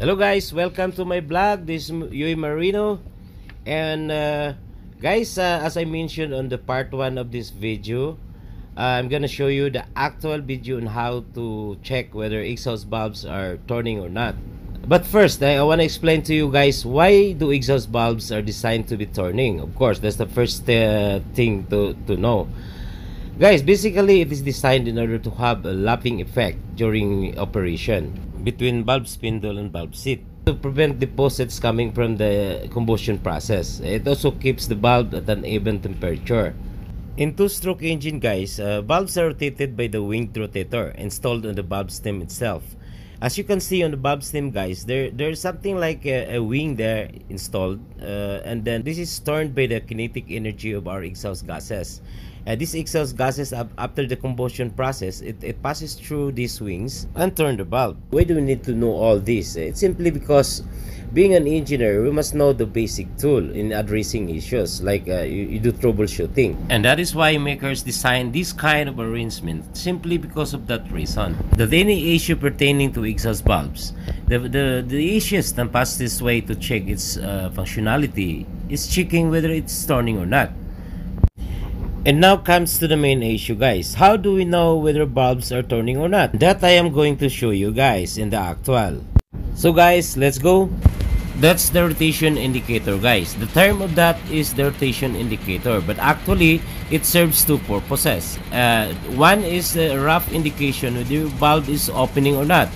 Hello guys, welcome to my vlog. This is Yui Marino. And uh, guys, uh, as I mentioned on the part 1 of this video, uh, I'm gonna show you the actual video on how to check whether exhaust valves are turning or not. But first, I want to explain to you guys why do exhaust valves are designed to be turning. Of course, that's the first uh, thing to, to know. Guys, basically it is designed in order to have a lapping effect during operation between valve spindle and valve seat to prevent deposits coming from the combustion process. It also keeps the valve at an even temperature. In two-stroke engine guys, uh, valves are rotated by the winged rotator installed on the valve stem itself. As you can see on the valve stem guys, there there's something like a, a wing there installed uh, and then this is turned by the kinetic energy of our exhaust gases. Uh, these exhaust gases after the combustion process, it, it passes through these wings and turn the valve. Why do we need to know all this? It's simply because being an engineer, we must know the basic tool in addressing issues like uh, you, you, do troubleshooting. And that is why makers design this kind of arrangement simply because of that reason. That any issue pertaining to exhaust valves, the, the, the easiest and fastest way to check its uh, functionality is checking whether it's turning or not. And now comes to the main issue guys. How do we know whether valves are turning or not? That I am going to show you guys in the actual. So guys, let's go. That's the rotation indicator guys. The term of that is the rotation indicator but actually it serves two purposes. Uh, one is a rough indication whether your valve is opening or not.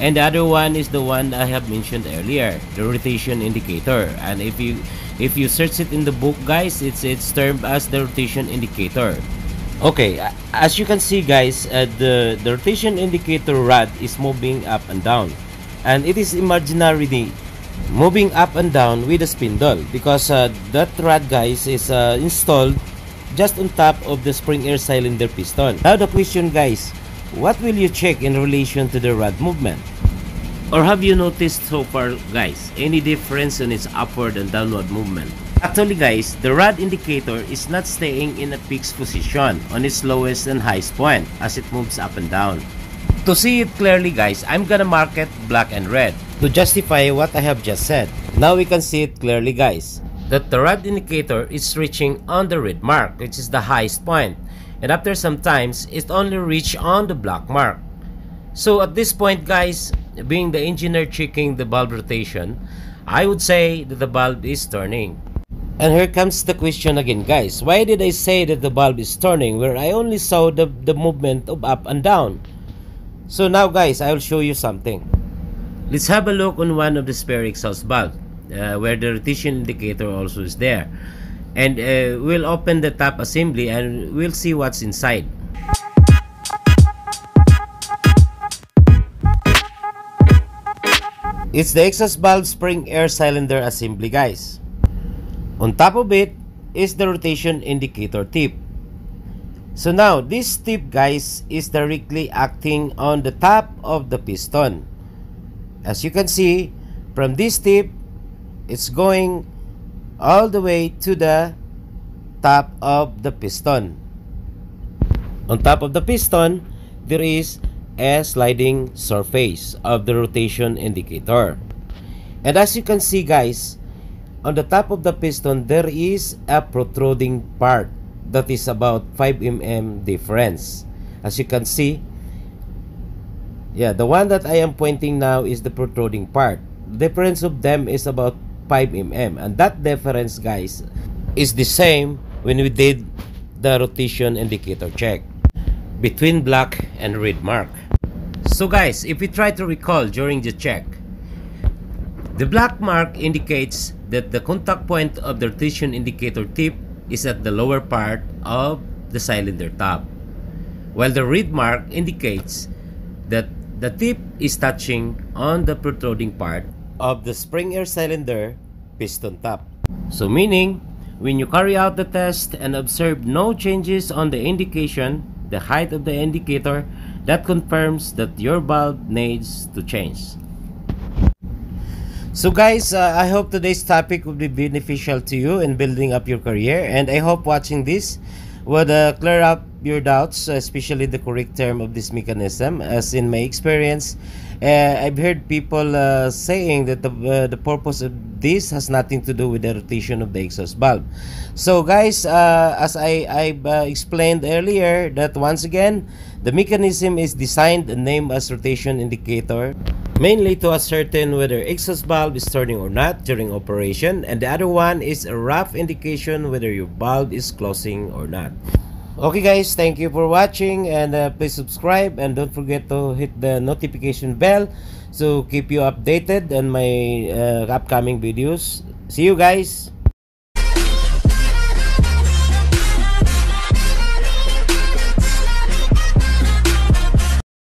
And the other one is the one I have mentioned earlier, the rotation indicator. And if you if you search it in the book guys it's it's termed as the rotation indicator okay as you can see guys uh, the the rotation indicator rod is moving up and down and it is imaginarily moving up and down with the spindle because uh, that rod guys is uh, installed just on top of the spring air cylinder piston now the question guys what will you check in relation to the rod movement or have you noticed so far guys any difference in its upward and downward movement? Actually guys, the rod indicator is not staying in a fixed position on its lowest and highest point as it moves up and down. To see it clearly guys, I'm gonna mark it black and red to justify what I have just said. Now we can see it clearly guys that the rod indicator is reaching on the red mark which is the highest point and after some times it only reach on the black mark. So at this point guys, being the engineer checking the bulb rotation, I would say that the bulb is turning. And here comes the question again guys, why did I say that the bulb is turning where I only saw the, the movement of up and down? So now guys, I will show you something. Let's have a look on one of the spare exhaust valve uh, where the rotation indicator also is there. And uh, we'll open the top assembly and we'll see what's inside. It's the exhaust valve spring air cylinder assembly guys. On top of it is the rotation indicator tip. So now this tip guys is directly acting on the top of the piston. As you can see from this tip it's going all the way to the top of the piston. On top of the piston there is a sliding surface of the rotation indicator. And as you can see guys, on the top of the piston, there is a protruding part that is about 5 mm difference. As you can see, yeah, the one that I am pointing now is the protruding part. The difference of them is about 5 mm. And that difference, guys, is the same when we did the rotation indicator check between black and red mark. So guys, if we try to recall during the check, the black mark indicates that the contact point of the rotation indicator tip is at the lower part of the cylinder top, while the red mark indicates that the tip is touching on the protruding part of the spring air cylinder piston top. So meaning, when you carry out the test and observe no changes on the indication, the height of the indicator, that confirms that your bulb needs to change. So guys, uh, I hope today's topic will be beneficial to you in building up your career and I hope watching this would uh, clear up your doubts, especially the correct term of this mechanism. As in my experience, uh, I've heard people uh, saying that the, uh, the purpose of this has nothing to do with the rotation of the exhaust valve. So guys, uh, as I, I explained earlier, that once again, the mechanism is designed and named as rotation indicator mainly to ascertain whether exhaust valve is turning or not during operation and the other one is a rough indication whether your valve is closing or not. Okay guys, thank you for watching and uh, please subscribe and don't forget to hit the notification bell so keep you updated on my uh, upcoming videos. See you guys!